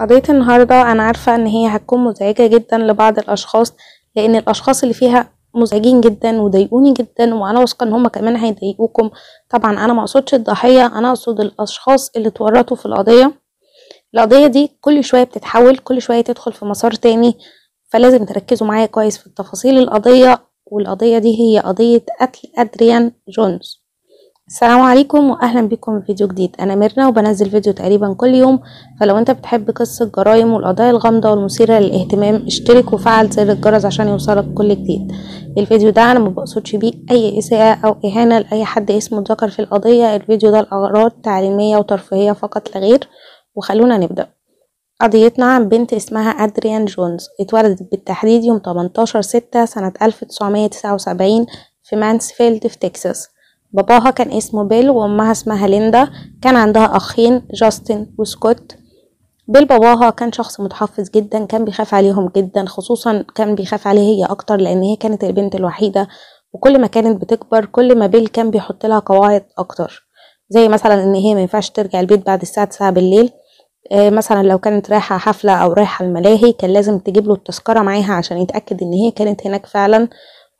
قضية النهاردة أنا عارفة إن هي هتكون مزعجة جدا لبعض الأشخاص لأن الأشخاص اللي فيها مزعجين جدا وضايقوني جدا وأنا واثقة إن هما كمان هيضايقوكم. طبعا أنا مقصودش الضحية أنا أقصد الأشخاص اللي اتورطوا في القضية. القضية دي كل شوية بتتحول كل شوية تدخل في مسار تاني فلازم تركزوا معايا كويس في التفاصيل القضية والقضية دي هي قضية قتل أدريان جونز. السلام عليكم واهلا بكم في فيديو جديد. أنا ميرنا وبنزل فيديو تقريبا كل يوم فلو أنت بتحب قصص جرايم والقضايا الغامضة والمثيرة للاهتمام اشترك وفعل زر الجرس عشان يوصلك كل جديد. الفيديو ده أنا مبقصدش بيه أي إساءة أو إهانة لأي حد اسمه اتذكر في القضية. الفيديو ده لاغراض تعليمية وترفيهية فقط لا غير. وخلونا نبدأ. قضيتنا عن بنت اسمها أدريان جونز. اتولدت بالتحديد يوم 18 ستة سنة 1979 في مانسفيلد في تكساس. باباها كان اسمه بيل وأمها اسمها ليندا. كان عندها أخين جاستن وسكوت. بيل باباها كان شخص متحفظ جدا كان بيخاف عليهم جدا خصوصا كان بيخاف عليها هي أكتر لأن هي كانت البنت الوحيدة. وكل ما كانت بتكبر كل ما بيل كان بيحط لها قواعد أكتر. زي مثلا إن هي ما ينفعش ترجع البيت بعد الساعة تسعة بالليل. آه مثلا لو كانت رايحة حفلة أو رايحة الملاهي كان لازم تجيب له التذكرة معاها عشان يتأكد إن هي كانت هناك فعلا.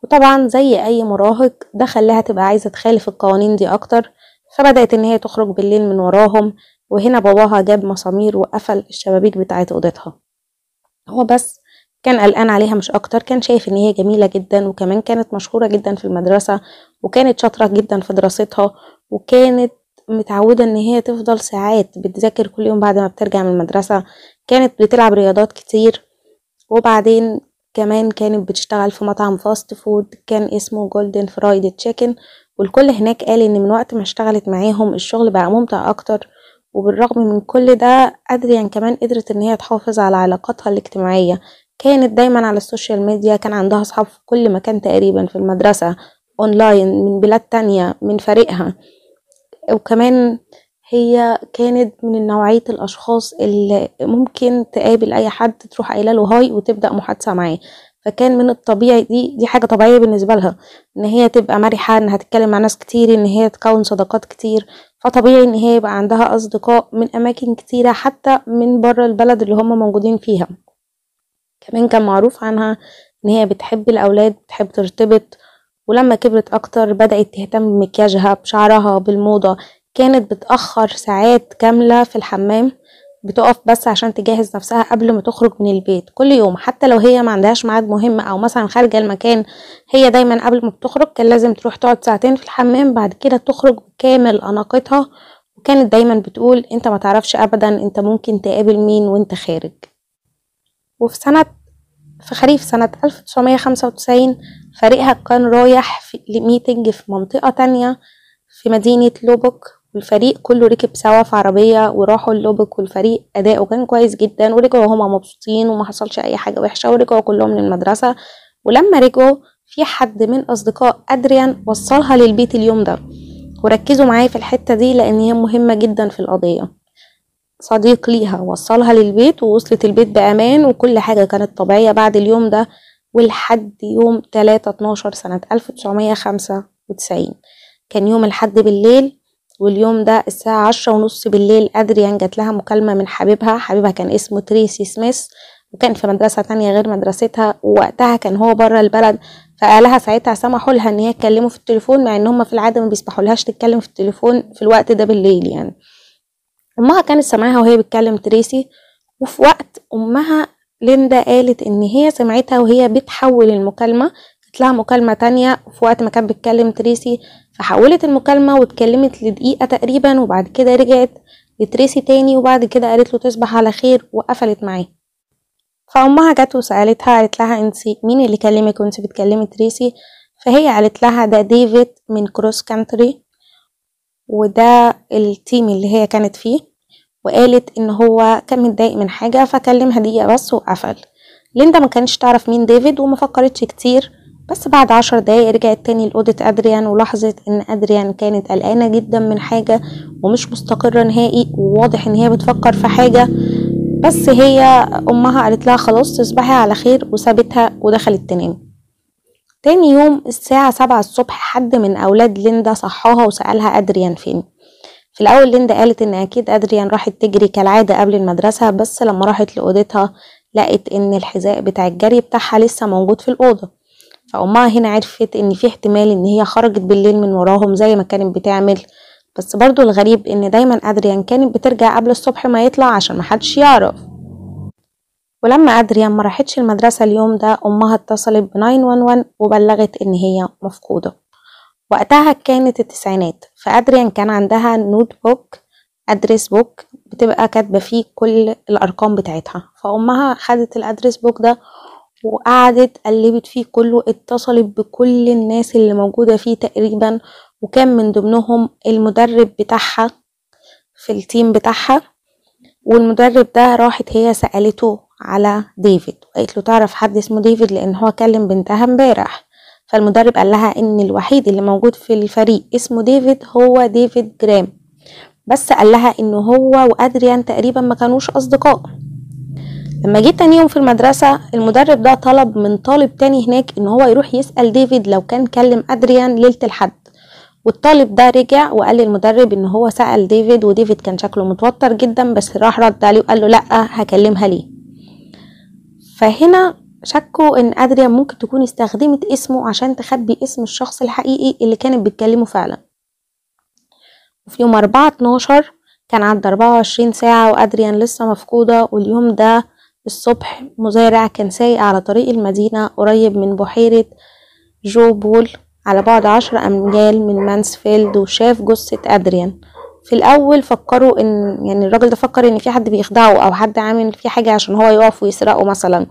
وطبعا زي أي مراهق ده خلاها تبقى عايزة تخالف القوانين دي أكتر. فبدأت إن هي تخرج بالليل من وراهم وهنا باباها جاب مسامير وقفل الشبابيك بتاعت أوضتها. هو بس كان قلقان عليها مش أكتر كان شايف إن هي جميلة جدا وكمان كانت مشهورة جدا في المدرسة وكانت شاطرة جدا في دراستها وكانت متعودة إن هي تفضل ساعات بتذاكر كل يوم بعد ما بترجع من المدرسة. كانت بتلعب رياضات كتير. وبعدين كمان كانت بتشتغل في مطعم fast food كان اسمه Golden Fried Chicken والكل هناك قال إن من وقت ما اشتغلت معاهم الشغل بقى ممتع أكتر. وبالرغم من كل ده أدريان كمان قدرت إن هي تحافظ على علاقاتها الاجتماعية. كانت دايما على ال social media كان عندها أصحاب في كل مكان تقريبا في المدرسة اونلاين من بلاد تانية من فريقها. وكمان هي كانت من نوعية الأشخاص اللي ممكن تقابل أي حد تروح قايلة له hi وتبدأ محادثة معاه. فكان من الطبيعي دي دي حاجة طبيعية بالنسبة لها إن هي تبقى مرحة إنها تتكلم مع ناس كتير إن هي تكون صداقات كتير. فطبيعي إن هي يبقى عندها أصدقاء من أماكن كتيرة حتى من بره البلد اللي هم موجودين فيها. كمان كان معروف عنها إن هي بتحب الأولاد بتحب ترتبط ولما كبرت أكتر بدأت تهتم بمكياجها بشعرها بالموضة. كانت بتأخر ساعات كاملة في الحمام بتقف بس عشان تجهز نفسها قبل ما تخرج من البيت. كل يوم حتى لو هي ما عندهاش ميعاد مهم أو مثلا خارجة المكان هي دايما قبل ما بتخرج كان لازم تروح تقعد ساعتين في الحمام بعد كده تخرج بكامل أناقتها. وكانت دايما بتقول أنت ما تعرفش ابدا أنت ممكن تقابل مين وأنت خارج. وفي سنة في خريف سنة 1995 فريقها كان رايح في لميتنج في منطقة تانية في مدينة لوبوك. والفريق كله ركب سوا في عربية وراحوا اللوبك والفريق أداؤه كان كويس جدا ورجعوا هما مبسوطين وما حصلش أي حاجة وحشة ورجعوا كلهم للمدرسة. ولما رجعوا في حد من أصدقاء أدريان وصلها للبيت اليوم ده. وركزوا معايا في الحتة دي لأن هي مهمة جدا في القضية. صديق ليها وصلها للبيت ووصلت البيت بأمان وكل حاجة كانت طبيعية بعد اليوم ده ولحد يوم 3 12 سنة 1995 كان يوم الحد بالليل واليوم ده الساعة عشرة ونص بالليل أدريان جات لها مكالمة من حبيبها. حبيبها كان اسمه تريسي سميث وكان في مدرسة تانية غير مدرستها. ووقتها كان هو بره البلد فقالها ساعتها سمحوا لها إن هي تكلمه في التليفون مع إن هم في العادة ما بيسمحوا لهاش تتكلم في التليفون في الوقت ده بالليل يعني. أمها كانت سامعاها وهي بتكلم تريسي وفي وقت أمها ليندا قالت إن هي سمعتها وهي بتحول المكالمة جات لها مكالمة تانية في وقت ما كانت بتكلم تريسي فحولت المكالمة واتكلمت لدقيقة تقريبا وبعد كده رجعت لتريسي تاني وبعد كده قالت له تصبح على خير وقفلت معاه. فأمها جت وسألتها قالت لها انتي مين اللي كلمك وانتي بتكلمي تريسي؟ فهي قالت لها ده ديفيد من cross country وده ال team اللي هي كانت فيه وقالت إن هو كان متضايق من حاجة فكلمها دقيقة بس وقفل. ليندا ما كانتش تعرف مين ديفيد وما فكرتش كتير بس بعد عشر دقايق رجعت تاني لأوضة أدريان ولاحظت إن أدريان كانت قلقانة جدا من حاجة ومش مستقرة نهائي وواضح إن هي بتفكر في حاجة. بس هي أمها قالت لها خلاص تصبحي على خير وسابتها ودخلت تنام. تاني يوم الساعة سبعة الصبح حد من أولاد ليندا صحاها وسألها أدريان فين. في الأول ليندا قالت إن أكيد أدريان راحت تجري كالعادة قبل المدرسة بس لما راحت لأوضتها لقت إن الحذاء بتاع الجري بتاعها لسه موجود في الأوضة. فأمها هنا عرفت إن في احتمال إن هي خرجت بالليل من وراهم زي ما كانت بتعمل. بس برضو الغريب إن دايما أدريان كانت بترجع قبل الصبح ما يطلع عشان محدش يعرف. ولما أدريان ما راحتش المدرسة اليوم ده أمها اتصلت ب 911 وبلغت إن هي مفقودة. وقتها كانت التسعينات فأدريان كان عندها notebook address book بتبقى كاتبة فيه كل الأرقام بتاعتها. فأمها خدت ال address book ده وقعدت قلبت فيه كله اتصلت بكل الناس اللي موجودة فيه تقريبا وكان من ضمنهم المدرب بتاعها في ال team بتاعها. والمدرب ده راحت هي سألته على ديفيد وقالت له تعرف حد اسمه ديفيد؟ لأن هو كلم بنتها امبارح. فالمدرب قال لها إن الوحيد اللي موجود في الفريق اسمه ديفيد هو ديفيد جرام. بس قال لها انه هو وأدريان تقريبا ما كانوش أصدقاء. لما جيت تاني يوم في المدرسة المدرب ده طلب من طالب تاني هناك إن هو يروح يسأل ديفيد لو كان كلم أدريان ليلة الحد. والطالب ده رجع وقال للمدرب إن هو سأل ديفيد وديفيد كان شكله متوتر جدا بس راح رد عليه وقال له لأ هكلمها ليه. فهنا شكوا إن أدريان ممكن تكون استخدمت اسمه عشان تخبي اسم الشخص الحقيقي اللي كانت بتكلمه فعلا. وفي يوم أربعة اتناشر كان عدى أربعة وعشرين ساعة وأدريان لسه مفقودة واليوم ده الصبح مزارع كان سايق على طريق المدينة قريب من بحيرة جو بول على بعد عشر أميال من مانسفيلد وشاف جثة أدريان. في الأول فكروا إن يعني الراجل ده فكر إن في حد بيخدعه أو حد عامل فيه حاجة عشان هو يقف ويسرقه مثلا.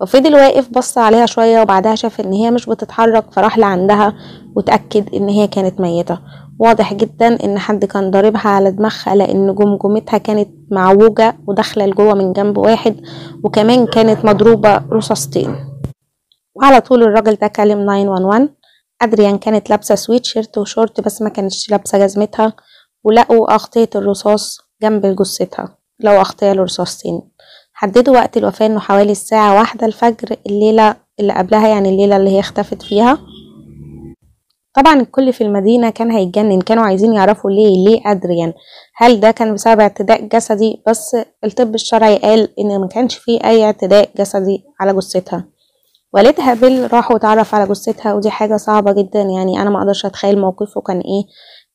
ففضل واقف بص عليها شوية وبعدها شاف إن هي مش بتتحرك فراح لعندها وتأكد إن هي كانت ميتة. واضح جدا إن حد كان ضاربها على دماغها لأن جمجمتها كانت معوجة وداخلة لجوة من جنب واحد وكمان كانت مضروبة رصاصتين. وعلى طول الراجل ده كلم 911 أدريان كانت لابسة سويت شيرت وشورت بس ما كانتش لابسة جزمتها. ولقوا أغطية الرصاص جنب جثتها لو أغطية الرصاصتين حددوا وقت الوفاة إنه حوالي الساعة واحدة الفجر الليلة اللي قبلها يعني الليلة اللي هي اختفت فيها. طبعا الكل في المدينة كان هيتجنن كانوا عايزين يعرفوا ليه ليه أدريان. هل ده كان بسبب اعتداء جسدي؟ بس الطب الشرعي قال إن ما كانش فيه أي اعتداء جسدي على جثتها. والدها بيل راح وتعرف على جثتها ودي حاجة صعبة جدا. يعني أنا ما أقدرش أتخيل موقفه كان إيه.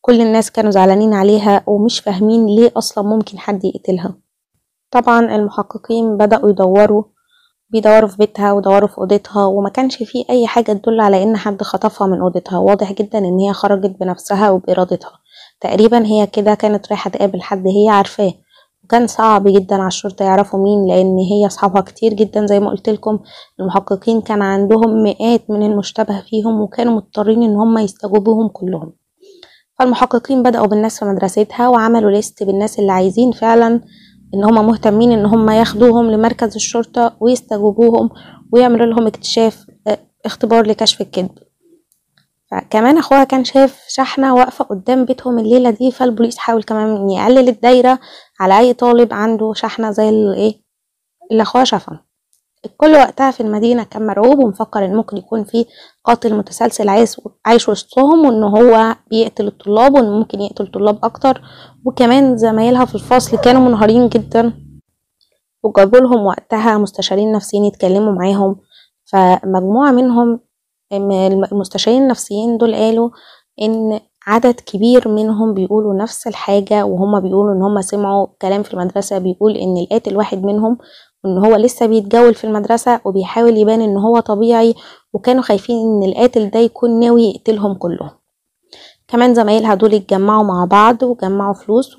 كل الناس كانوا زعلانين عليها ومش فاهمين ليه أصلا ممكن حد يقتلها. طبعا المحققين بدأوا يدوروا بيدوروا في بيتها ودوروا في أوضتها وما كانش فيه أي حاجة تدل على إن حد خطفها من أوضتها. واضح جدا إن هي خرجت بنفسها وبإرادتها. تقريبا هي كده كانت رايحة تقابل حد هي عارفاه. وكان صعب جدا على الشرطة يعرفوا مين لأن هي أصحابها كتير جدا زي ما قلت لكم. المحققين كان عندهم مئات من المشتبه فيهم وكانوا مضطرين إن هم يستجوبوهم كلهم. فالمحققين بدأوا بالناس في مدرستها وعملوا ليست بالناس اللي عايزين فعلا إن هم مهتمين إن هم ياخدوهم لمركز الشرطة ويستجوبوهم ويعملوا لهم اكتشاف اختبار لكشف الكذب. فكمان أخوها كان شاف شحنة واقفة قدام بيتهم الليلة دي فالبوليس حاول كمان يقلل الدايرة على أي طالب عنده شحنة زي الايه اللي أخوها شافها. الكل وقتها في المدينة كان مرعوب ومفكر إن ممكن يكون في قاتل متسلسل عايش وسطهم وان هو بيقتل الطلاب وان ممكن يقتل طلاب أكتر. وكمان زمايلها في الفصل كانوا منهارين جدا. وجابوا لهم وقتها مستشارين نفسيين يتكلموا معاهم. فمجموعة منهم المستشارين النفسيين دول قالوا إن عدد كبير منهم بيقولوا نفس الحاجة وهم بيقولوا إن هم سمعوا كلام في المدرسة بيقول إن القاتل واحد منهم وان هو لسه بيتجول في المدرسة وبيحاول يبان إن هو طبيعي وكانوا خايفين إن القاتل ده يكون ناوي يقتلهم كلهم. كمان زمايلها دول اتجمعوا مع بعض وجمعوا فلوس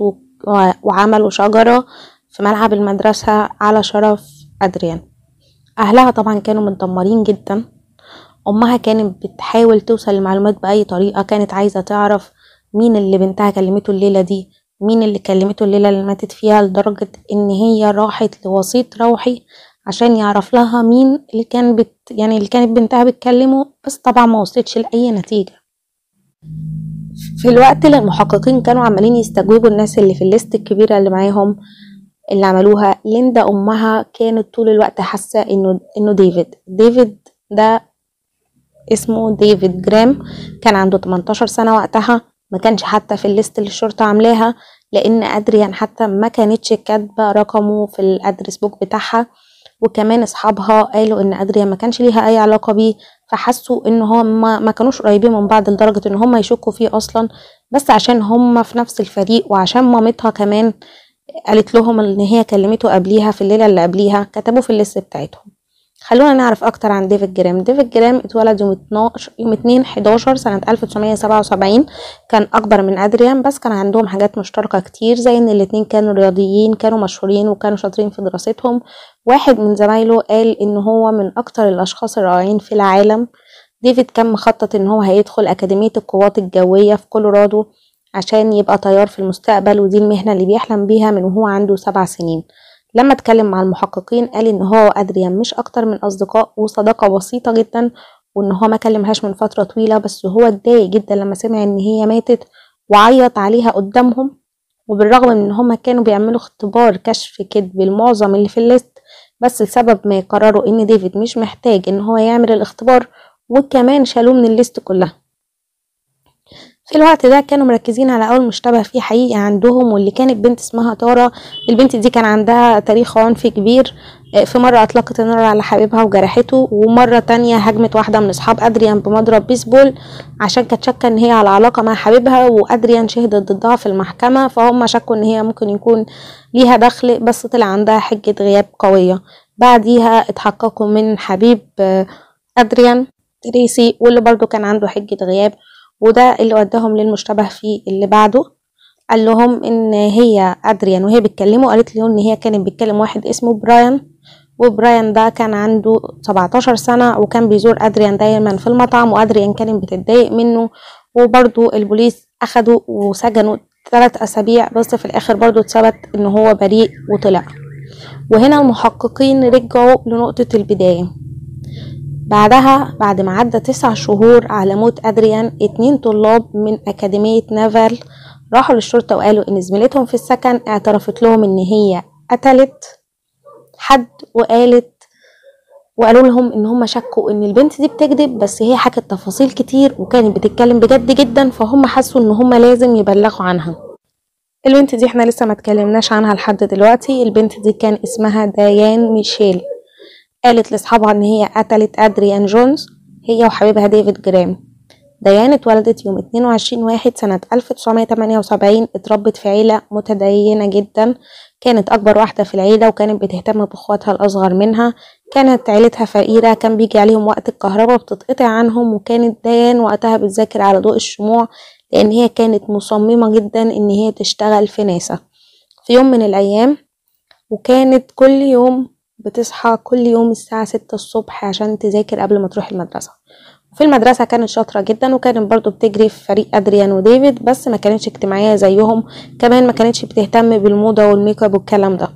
وعملوا شجرة في ملعب المدرسة على شرف أدريان. أهلها طبعا كانوا متدمرين جدا. أمها كانت بتحاول توصل للمعلومات بأي طريقة كانت عايزة تعرف مين اللي بنتها كلمته الليلة دي مين اللي كلمته الليلة اللي ماتت فيها لدرجة إن هي راحت لوسيط روحي عشان يعرف لها مين اللي كان بت يعني اللي كانت بنتها بتكلمه بس طبعا ما وصلتش لأي نتيجة. في الوقت اللي المحققين كانوا عمالين يستجوبوا الناس اللي في ال list الكبيرة اللي معاهم اللي عملوها ليندا أمها كانت طول الوقت حاسة إنه إنه ديفيد. ديفيد ده اسمه ديفيد جرام كان عنده 18 سنة وقتها. ما كانش حتى في ال list اللي الشرطة عاملاها لأن أدريان حتى ما كانتش كاتبة رقمه في ال address book بتاعها. وكمان أصحابها قالوا إن أدريان ما كانش ليها أي علاقة بيه فحسوا إن هم ما كانوش قريبين من بعض لدرجة إن هم يشكوا فيه أصلا. بس عشان هم في نفس الفريق وعشان مامتها كمان قالت لهم إن هي كلمته قبليها في الليلة اللي قبليها كتبوه في ال list بتاعتهم. خلونا نعرف أكتر عن ديفيد جرام. ديفيد جرام اتولد يوم 12 يوم 2 11 سنة 1977 كان أكبر من أدريان بس كان عندهم حاجات مشتركة كتير زي إن الاتنين كانوا رياضيين كانوا مشهورين وكانوا شاطرين في دراستهم. واحد من زمايله قال إن هو من أكتر الأشخاص الرائعين في العالم. ديفيد كان مخطط إن هو هيدخل أكاديمية القوات الجوية في كولورادو عشان يبقى طيار في المستقبل ودي المهنة اللي بيحلم بيها من وهو عنده سبع سنين. لما اتكلم مع المحققين قال إن هو وأدريان مش أكتر من أصدقاء وصداقة بسيطة جدا وإن هو ما كلمهاش من فترة طويلة بس هو اتضايق جدا لما سمع إن هي ماتت وعيط عليها قدامهم وبالرغم من إن هما كانوا بيعملوا اختبار كشف كذب المعظم اللي في ال list بس لسبب ما قرروا إن ديفيد مش محتاج إن هو يعمل الاختبار وكمان شالوه من ال list كلها. في الوقت ده كانوا مركزين على أول مشتبه فيه حقيقي عندهم واللي كانت بنت اسمها تارا البنت دي كان عندها تاريخ عنف كبير. في مرة أطلقت النار على حبيبها وجرحته ومرة تانية هجمت واحدة من أصحاب أدريان بمضرب بيسبول عشان كانت شاكة إن هي على علاقة مع حبيبها وأدريان شهدت ضدها في المحكمة. فهم شكوا إن هي ممكن يكون ليها دخل بس طلع عندها حجة غياب قوية. بعديها اتحققوا من حبيب أدريان تريسي واللي برضو كان عنده حجة غياب وده اللي وداهم للمشتبه فيه اللي بعده. قال لهم إن هي أدريان وهي بتكلمه قالت له إن هي كانت بتكلم واحد اسمه براين وبراين ده كان عنده 17 سنة وكان بيزور أدريان دايما في المطعم وأدريان كانت بتتضايق منه وبرضو البوليس اخدوا وسجنوا ثلاث أسابيع بس في الآخر برضو اتثبت إن هو بريء وطلع. وهنا المحققين رجعوا لنقطة البداية. بعدها بعد ما عدى تسع شهور على موت أدريان اتنين طلاب من أكاديمية نافال راحوا للشرطة وقالوا إن زميلتهم في السكن اعترفت لهم إن هي قتلت حد وقالت وقالوا لهم إن هم شكوا إن البنت دي بتكذب بس هي حكت تفاصيل كتير وكانت بتتكلم بجد جدا فهم حسوا إن هم لازم يبلغوا عنها. البنت دي إحنا لسه ما اتكلمناش عنها لحد دلوقتي البنت دي كان اسمها ديان ميشيل. قالت لاصحابها إن هي قتلت أدريان جونز هي وحبيبها ديفيد جرام. ديان اتولدت يوم 22 واحد سنة 1978 اتربت في عيلة متدينة جدا. كانت أكبر واحدة في العيلة وكانت بتهتم بأخواتها الأصغر منها. كانت عيلتها فقيرة كان بيجي عليهم وقت الكهرباء بتتقطع عنهم وكانت ديان وقتها بتذاكر على ضوء الشموع لأن هي كانت مصممة جدا إن هي تشتغل في ناسا. في يوم من الأيام وكانت كل يوم بتصحى كل يوم الساعة ستة الصبح عشان تذاكر قبل ما تروح المدرسة. في المدرسة كانت شاطرة جدا وكانت برضو بتجري في فريق أدريان وديفيد بس ما كانتش اجتماعية زيهم كمان ما كانتش بتهتم بالموضة والميك اب والكلام ده.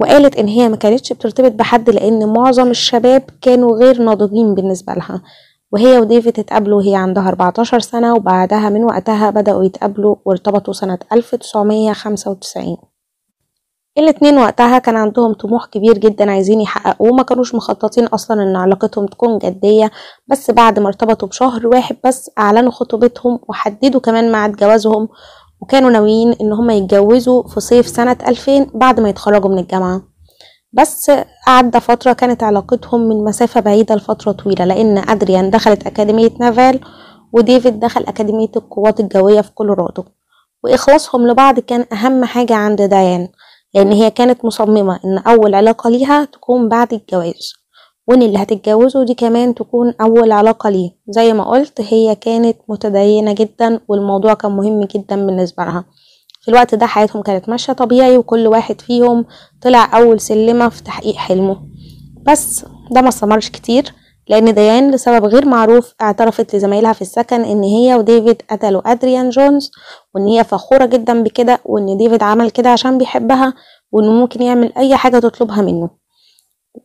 وقالت إن هي ما كانتش بترتبط بحد لأن معظم الشباب كانوا غير ناضجين بالنسبة لها. وهي وديفيد اتقابلوا وهي عندها 14 سنة وبعدها من وقتها بدأوا يتقابلوا وارتبطوا سنة 1995 الاتنين وقتها كان عندهم طموح كبير جدا عايزين يحققوه. ما كانوش مخططين أصلا إن علاقتهم تكون جدية. بس بعد ما ارتبطوا بشهر واحد بس أعلنوا خطوبتهم وحددوا كمان ميعاد جوازهم. وكانوا ناويين إن هما يتجوزوا في صيف سنة 2000 بعد ما يتخرجوا من الجامعة. بس عدى فترة كانت علاقتهم من مسافة بعيدة لفترة طويلة لأن أدريان دخلت أكاديمية نافال وديفيد دخل أكاديمية القوات الجوية في كولورادو وإخلاصهم لبعض كان أهم حاجة عند ديان لأن هي كانت مصممة إن أول علاقة ليها تكون بعد الجواز وإن اللي هتتجوزه دي كمان تكون أول علاقة ليه. زي ما قلت هي كانت متدينة جدا والموضوع كان مهم جدا بالنسبة لها. في الوقت ده حياتهم كانت ماشية طبيعي وكل واحد فيهم طلع أول سلمة في تحقيق حلمه. بس ده ما استمرش كتير. لأن ديان لسبب غير معروف اعترفت لزمايلها في السكن إن هي وديفيد قتلوا أدريان جونز وإن هي فخورة جدا بكده وإن ديفيد عمل كده عشان بيحبها وإنه ممكن يعمل أي حاجة تطلبها منه.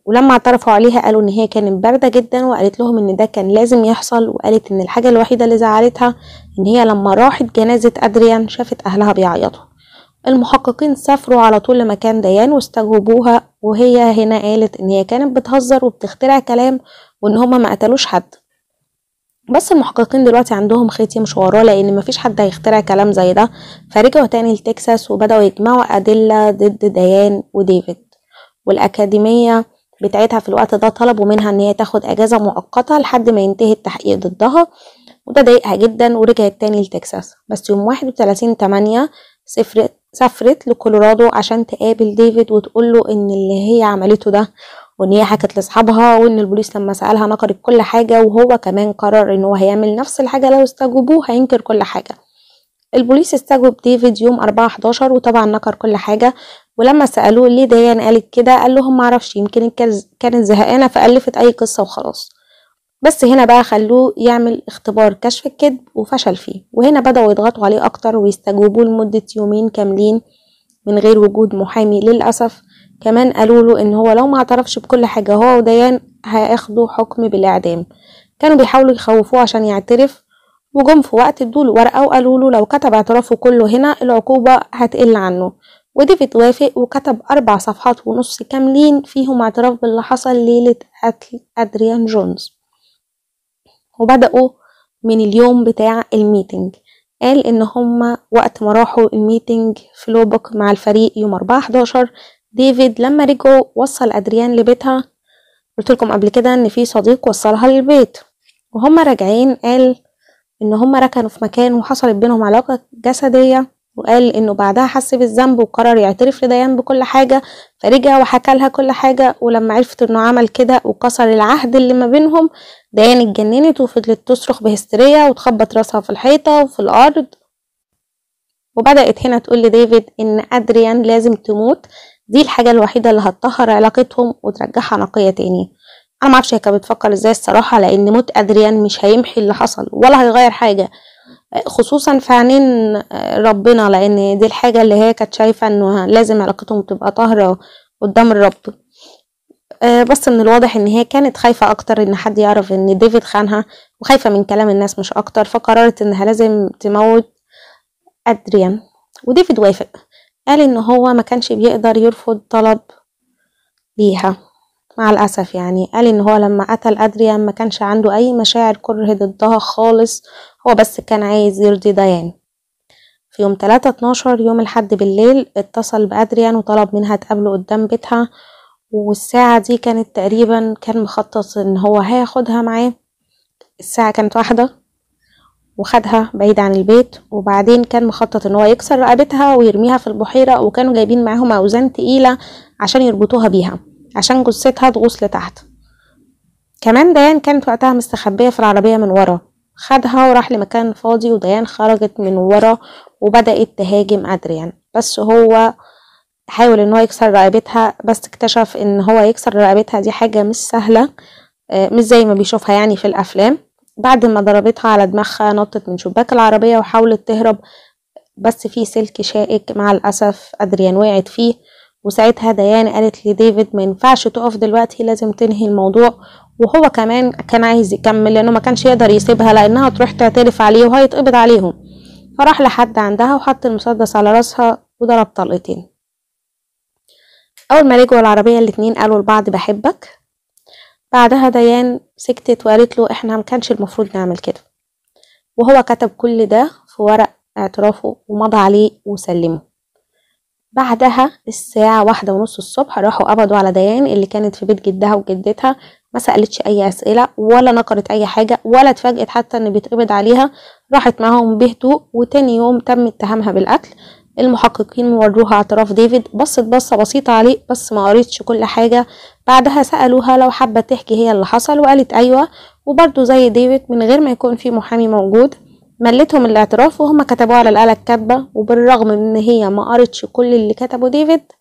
ولما اعترفوا عليها قالوا إن هي كانت باردة جدا وقالت لهم إن ده كان لازم يحصل وقالت إن الحاجة الوحيدة اللي زعلتها إن هي لما راحت جنازة أدريان شافت أهلها بيعيطوا. المحققين سافروا على طول لمكان ديان واستجوبوها وهي هنا قالت إن هي كانت بتهزر وبتخترع كلام وإن هما ما قتلوش حد. بس المحققين دلوقتي عندهم خيط يمشوا وراه لأن مفيش حد هيخترع كلام زي ده. فرجعوا تاني لتكساس وبدأوا يجمعوا أدلة ضد ديان وديفيد. والأكاديمية بتاعتها في الوقت ده طلبوا منها إن هي تاخد أجازة مؤقتة لحد ما ينتهي التحقيق ضدها وده ضايقها جدا ورجعت تاني لتكساس. بس يوم واحد وتلاتين تمانية سافرت سافرت لكولورادو عشان تقابل ديفيد وتقوله إن اللي هي عملته ده وإن هي حكت لأصحابها وإن البوليس لما سألها نكرت كل حاجة وهو كمان قرر إن هو هيعمل نفس الحاجة لو استجوبوه هينكر كل حاجة. البوليس استجوب ديفيد يوم 4 11 وطبعا نكر كل حاجة ولما سألوه ليه ديان قالت كده قال لهم معرفش يمكن كانت زهقانة فألفت أي قصة وخلاص. بس هنا بقى خلوه يعمل اختبار كشف الكذب وفشل فيه. وهنا بدأوا يضغطوا عليه أكتر ويستجوبوه لمدة يومين كاملين من غير وجود محامي. للأسف كمان قالوا له إن هو لو ما اعترفش بكل حاجة هو وديان هياخدوا حكم بالإعدام. كانوا بيحاولوا يخوفوه عشان يعترف وجم في وقت ادوله ورقة وقالوا له لو كتب اعترافه كله هنا العقوبة هتقل عنه. وديفيد وافق وكتب أربع صفحات ونص كاملين فيهم اعتراف باللي حصل ليلة قتل أدريان جونز. وبدأوا من اليوم بتاع ال meeting. قال إن هما وقت ما راحوا ال meeting في لوبك مع الفريق يوم 4 11 ديفيد لما رجعوا وصل أدريان لبيتها. قلت لكم قبل كده إن في صديق وصلها للبيت. وهما راجعين قال إن هما ركنوا في مكان وحصلت بينهم علاقة جسدية. وقال إنه بعدها حس بالذنب وقرر يعترف لديان بكل حاجة فرجع وحكى لها كل حاجة ولما عرفت إنه عمل كده وكسر العهد اللي ما بينهم ديان اتجننت وفضلت تصرخ بهستيريا وتخبط راسها في الحيطة وفي الأرض. وبدأت هنا تقول لديفيد إن أدريان لازم تموت دي الحاجة الوحيدة اللي هتطهر علاقتهم وترجعها نقية تاني. أنا معرفش هي كانت بتفكر إزاي الصراحة لأن موت أدريان مش هيمحي اللي حصل ولا هيغير حاجة. خصوصا في عينين ربنا لأن دي الحاجة اللي هي كانت شايفة إنه لازم علاقتهم تبقى طاهرة قدام الرب. بس من الواضح إن هي كانت خايفة أكتر إن حد يعرف إن ديفيد خانها وخايفة من كلام الناس مش أكتر فقررت إنها لازم تموت أدريان. وديفيد وافق قال إن هو ما كانش بيقدر يرفض طلب ليها. مع الأسف يعني. قال إن هو لما قتل أدريان ما كانش عنده أي مشاعر كره ضدها خالص. هو بس كان عايز يرضي ديان. في يوم تلاتة اتناشر يوم الحد بالليل اتصل بأدريان وطلب منها تقابله قدام بيتها. والساعة دي كانت تقريبا كان مخطط إن هو هياخدها معاه. الساعة كانت واحدة وخدها بعيد عن البيت. وبعدين كان مخطط إن هو يكسر رقبتها ويرميها في البحيرة. وكانوا جايبين معاهم أوزان تقيلة عشان يربطوها بيها. عشان جثتها تغوص لتحت. كمان ديان كانت وقتها مستخبية في العربية من ورا. خدها وراح لمكان فاضي وديان خرجت من ورا وبدأت تهاجم أدريان. بس هو حاول إن هو يكسر رقبتها بس اكتشف إن هو يكسر رقبتها دي حاجة مش سهلة مش زي ما بيشوفها يعني في الأفلام. بعد ما ضربتها على دماغها نطت من شباك العربية وحاولت تهرب بس في سلك شائك مع الأسف أدريان وقعت فيه. وساعتها ديان قالت لديفيد ما ينفعش تقف دلوقتي لازم تنهي الموضوع. وهو كمان كان عايز يكمل لأنه ما كانش يقدر يسيبها لأنها تروح تعترف عليه وهيتقبض عليهم. فراح لحد عندها وحط المسدس على راسها وضرب طلقتين. أول ما رجعوا العربية الاتنين قالوا لبعض بحبك. بعدها ديان سكتت وقالت له إحنا مكانش المفروض نعمل كده. وهو كتب كل ده في ورق اعترافه ومضى عليه وسلمه. بعدها الساعة واحدة ونص الصبح راحوا قبضوا على ديان اللي كانت في بيت جدها وجدتها ما سألتش أي أسئلة ولا نقرت أي حاجة ولا اتفاجئت حتى إن بيتقبض عليها. راحت معاهم بهدوء وتاني يوم تم اتهامها بالقتل. المحققين وروها اعتراف ديفيد. بصت بصة بسيطة عليه بس ما قريتش كل حاجة. بعدها سألوها لو حابة تحكي هي اللي حصل وقالت أيوة. وبرضه زي ديفيد من غير ما يكون في محامي موجود. ملتهم الاعتراف وهم كتبوه على الآلة الكاتبة وبالرغم من إن هي ما قرتش كل اللي كتبه ديفيد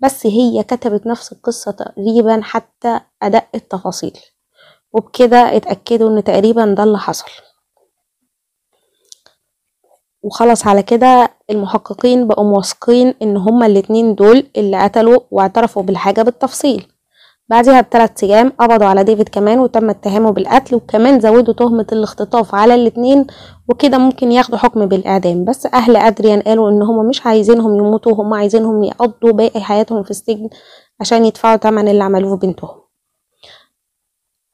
بس هي كتبت نفس القصة تقريبا حتى أدق التفاصيل. وبكده اتأكدوا إن تقريبا ده اللي حصل. وخلص على كده المحققين بقوا واثقين إن هما الاتنين دول اللي قتلوا واعترفوا بالحاجة بالتفصيل. بعدها بثلاث أيام قبضوا على ديفيد كمان وتم اتهامه بالقتل وكمان زودوا تهمة الاختطاف على الاتنين وكده ممكن ياخدوا حكم بالإعدام. بس أهل أدريان قالوا إن هما مش عايزينهم يموتوا هما عايزينهم يقضوا باقي حياتهم في السجن عشان يدفعوا تمن اللي عملوه بنتهم.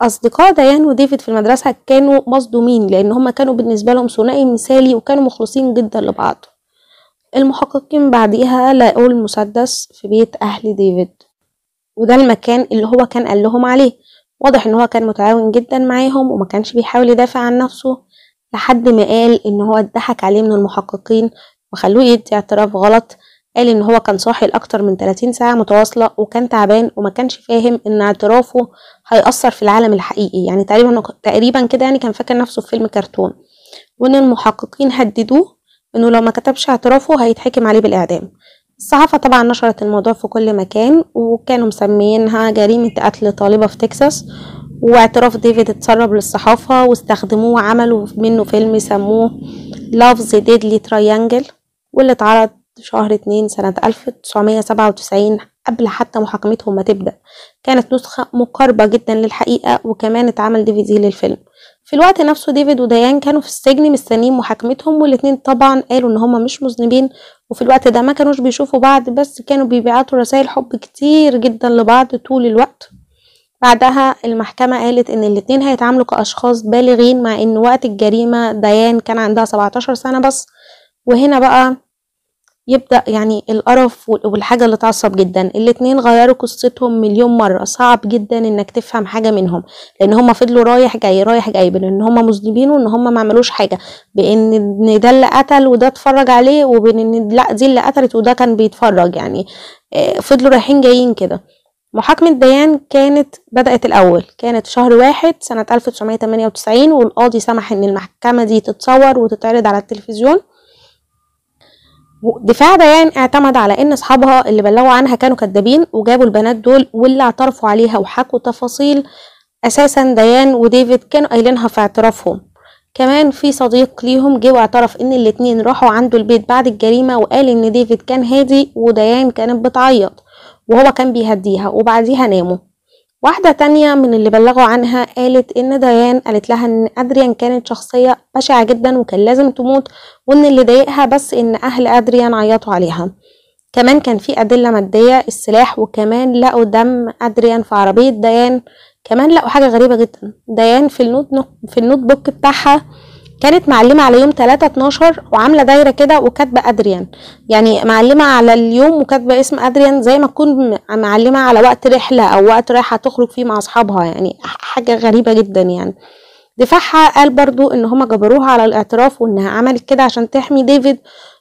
أصدقاء ديان وديفيد في المدرسة كانوا مصدومين لأن هما كانوا بالنسبة لهم ثنائي مثالي وكانوا مخلصين جدا لبعض. المحققين بعديها لقوا المسدس في بيت أهل ديفيد. وده المكان اللي هو كان قال لهم عليه. واضح إن هو كان متعاون جدا معاهم وما كانش بيحاول يدافع عن نفسه لحد ما قال إن هو اتضحك عليه من المحققين وخلوه يدي اعتراف غلط. قال إن هو كان صاحي لأكتر من 30 ساعة متواصلة وكان تعبان وما كانش فاهم إن اعترافه هيأثر في العالم الحقيقي. يعني تقريبا تقريبا كده يعني كان فاكر نفسه في فيلم كرتون. وإن المحققين هددوه إنه لو ما كتبش اعترافه هيتحكم عليه بالإعدام. الصحافة طبعا نشرت الموضوع في كل مكان وكانوا مسمينها جريمة قتل طالبة في تكساس. واعتراف ديفيد اتسرب للصحافة واستخدموه وعملوا منه فيلم سموه Love's Deadly Triangle واللي اتعرض شهر اتنين سنة ألف تسعمية سبعة وتسعين قبل حتى محاكمتهم ما تبدأ. كانت نسخة مقاربة جدا للحقيقة وكمان اتعمل DVD للفيلم. في الوقت نفسه ديفيد وديان كانوا في السجن مستنيين محاكمتهم والاتنين طبعا قالوا إن هما مش مذنبين وفي الوقت ده ما كانوش بيشوفوا بعض بس كانوا بيبعتوا رسائل حب كتير جدا لبعض طول الوقت. بعدها المحكمة قالت إن الاتنين هيتعاملوا كأشخاص بالغين مع إن وقت الجريمة ديان كان عندها 17 سنة بس. وهنا بقى يبدأ يعني القرف والحاجة اللي تعصب جدا. الاتنين غيروا قصتهم مليون مرة. صعب جدا إنك تفهم حاجة منهم. لأن هما فضلوا رايح جاي رايح جاي. بين إن هما مذنبين وإن هما ما عملوش حاجة. بان إن ده اللي قتل وده اتفرج عليه وبين إن لأ دي اللي قتلت وده كان بيتفرج يعني. فضلوا رايحين جايين كده. محاكمة ديان كانت بدأت الأول. كانت شهر واحد سنة 1998 والقاضي سمح إن المحكمة دي تتصور وتتعرض على التلفزيون. دفاع ديان اعتمد على ان اصحابها اللي بلغوا عنها كانوا كدابين وجابوا البنات دول واللي اعترفوا عليها وحكوا تفاصيل أساسا ديان وديفيد كانوا قايلينها في اعترافهم. كمان في صديق ليهم جه واعترف ان الاتنين راحوا عنده البيت بعد الجريمة وقال ان ديفيد كان هادي وديان كانت بتعيط وهو كان بيهديها وبعديها ناموا. واحدة تانية من اللي بلغوا عنها قالت إن ديان قالت لها إن أدريان كانت شخصية بشعة جدا وكان لازم تموت وإن اللي ضايقها بس إن أهل أدريان عيطوا عليها. كمان كان في أدلة مادية السلاح وكمان لقوا دم أدريان في عربية ديان. كمان لقوا حاجة غريبة جدا. ديان في ال note في ال notebook بتاعها كانت معلمة على يوم 3 12 وعاملة دايرة كده وكاتبة أدريان. يعني معلمة على اليوم وكاتبة اسم أدريان زي ما تكون معلمة على وقت رحلة أو وقت رايحة تخرج فيه مع أصحابها. يعني حاجة غريبة جدا يعني. دفاعها قال برضو إن هما جبروها على الاعتراف وإنها عملت كده عشان تحمي ديفيد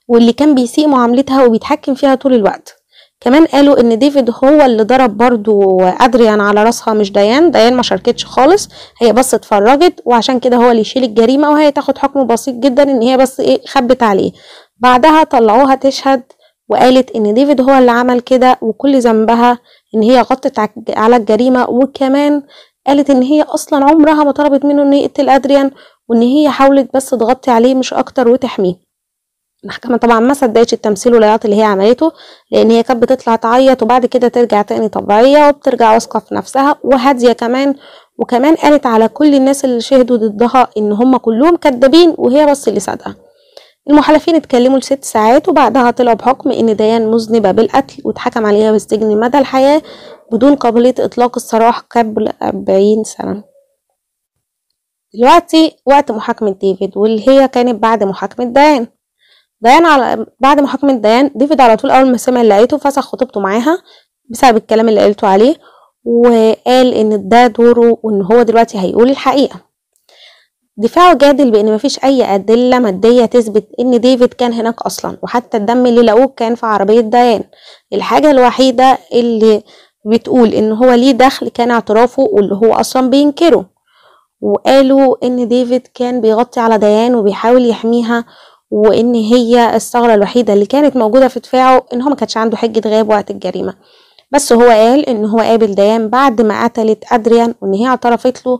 واللي كان بيسيء معاملتها وبيتحكم فيها طول الوقت. كمان قالوا إن ديفيد هو اللي ضرب برضو أدريان على راسها مش ديان. ديان ما شاركتش خالص. هي بس اتفرجت وعشان كده هو اللي يشيل الجريمة وهي تاخد حكم بسيط جدا إن هي بس إيه خبت عليه. بعدها طلعوها تشهد وقالت إن ديفيد هو اللي عمل كده وكل ذنبها إن هي غطت على الجريمة. وكمان قالت إن هي أصلا عمرها ما طلبت منه انه يقتل أدريان وإن هي حاولت بس تغطي عليه مش أكتر وتحميه. المحكمة طبعا ما صدقتش التمثيل والعياط اللي هي عملته لأن هي كانت بتطلع تعيط وبعد كده ترجع تاني طبيعية وبترجع واثقة في نفسها وهادية كمان. وكمان قالت على كل الناس اللي شهدوا ضدها إن هم كلهم كدابين وهي بس اللي صادقة. المحلفين اتكلموا لست ساعات وبعدها طلعوا بحكم إن ديان مذنبة بالقتل واتحكم عليها بالسجن مدى الحياة بدون قابلية إطلاق السراح قبل أربعين سنة. دلوقتي وقت محاكمة ديفيد واللي هي كانت بعد محاكمة ديان. ديان على بعد محاكمة ديان ديفيد على طول أول ما سمع اللي قالته فسخ خطوبته معاها بسبب الكلام اللي قالته عليه وقال إن ده دوره وإن هو دلوقتي هيقول الحقيقة. دفاعه جادل بإن مفيش أي أدلة مادية تثبت إن ديفيد كان هناك أصلا وحتى الدم اللي لقوه كان في عربية ديان. الحاجة الوحيدة اللي بتقول إن هو ليه دخل كان اعترافه واللي هو أصلا بينكره. وقالوا إن ديفيد كان بيغطي على ديان وبيحاول يحميها وإن هي الثغرة الوحيدة اللي كانت موجودة في دفاعه إن هو ما كانش عنده حجة غياب وقت الجريمة. بس هو قال إن هو قابل ديان بعد ما قتلت أدريان وإن هي اعترفت له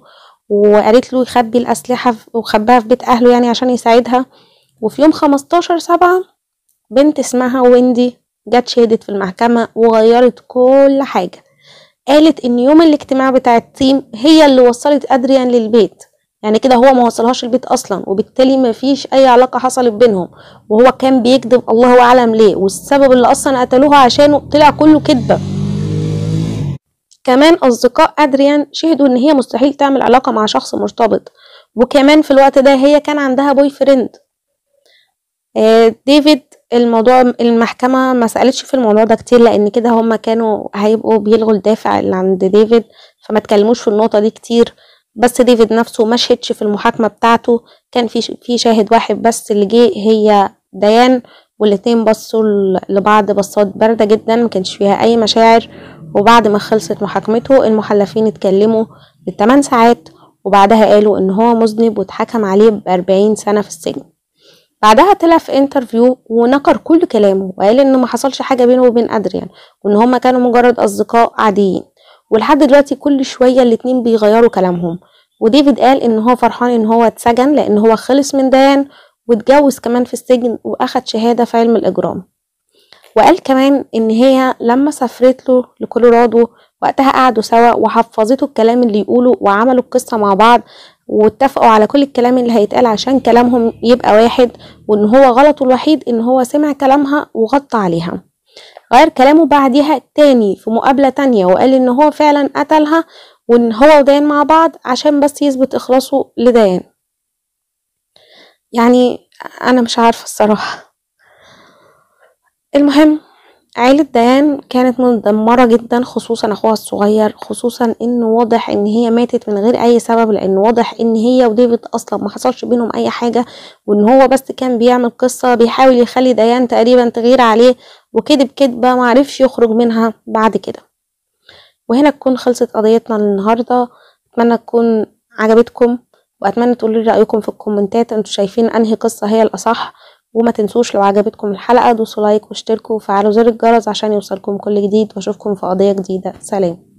وقالت له يخبي الأسلحة وخباها في بيت أهله يعني عشان يساعدها. وفي يوم 15 سبعة بنت اسمها ويندي جت شهدت في المحكمة وغيرت كل حاجة. قالت إن يوم الاجتماع بتاع ال team هي اللي وصلت أدريان للبيت. يعني كده هو ما وصلهاش البيت أصلا وبالتالي ما فيش أي علاقة حصلت بينهم. وهو كان بيكذب الله أعلم ليه والسبب اللي أصلا قتلوها عشانه طلع كله كذبة. كمان أصدقاء أدريان شهدوا إن هي مستحيل تعمل علاقة مع شخص مرتبط. وكمان في الوقت ده هي كان عندها boyfriend آه، ديفيد الموضوع المحكمة ما سألتش في الموضوع ده كتير لأن كده هما كانوا هيبقوا بيلغوا الدافع اللي عند ديفيد فما تكلموش في النقطة دي كتير. بس ديفيد نفسه ما شهدش في المحاكمة بتاعته. كان في في شاهد واحد بس اللي جه هي ديان والاتنين بصوا لبعض بصات باردة جدا ما كانش فيها أي مشاعر. وبعد ما خلصت محاكمته المحلفين اتكلموا لتمن ساعات وبعدها قالوا إن هو مذنب واتحكم عليه بأربعين سنة في السجن. بعدها طلع في interview ونكر كل كلامه وقال إن ما حصلش حاجة بينه وبين أدريان وإن هما كانوا مجرد أصدقاء عاديين. ولحد دلوقتي كل شوية الاتنين بيغيروا كلامهم. وديفيد قال إن هو فرحان إن هو اتسجن لأن هو خلص من ديان واتجوز كمان في السجن وأخد شهادة في علم الإجرام. وقال كمان إن هي لما سافرت له لكولورادو وقتها قعدوا سوا وحفظته الكلام اللي يقوله وعملوا القصة مع بعض واتفقوا على كل الكلام اللي هيتقال عشان كلامهم يبقى واحد وإن هو غلطه الوحيد إن هو سمع كلامها وغطى عليها. غير كلامه بعديها تاني في مقابلة تانية وقال إن هو فعلا قتلها وإن هو وديان مع بعض عشان بس يثبت إخلاصه لديان. يعني أنا مش عارفة الصراحة. المهم عيلة ديان كانت مدمرة جدا خصوصا أخوها الصغير خصوصا انه واضح إن هي ماتت من غير أي سبب لأن واضح إن هي وديفيد أصلا ما حصلش بينهم أي حاجة وإن هو بس كان بيعمل قصة بيحاول يخلي ديان تقريبا تغير عليه وكذب كدبة معرفش يخرج منها بعد كده. وهنا تكون خلصت قضيتنا النهاردة. أتمنى تكون عجبتكم وأتمنى تقولوا لي رأيكم في الكومنتات. أنتوا شايفين أنهي قصة هي الأصح وما تنسوش لو عجبتكم الحلقة دوسوا لايك واشتركوا وفعلوا زر الجرس عشان يوصلكم كل جديد. وأشوفكم في قضية جديدة. سلام.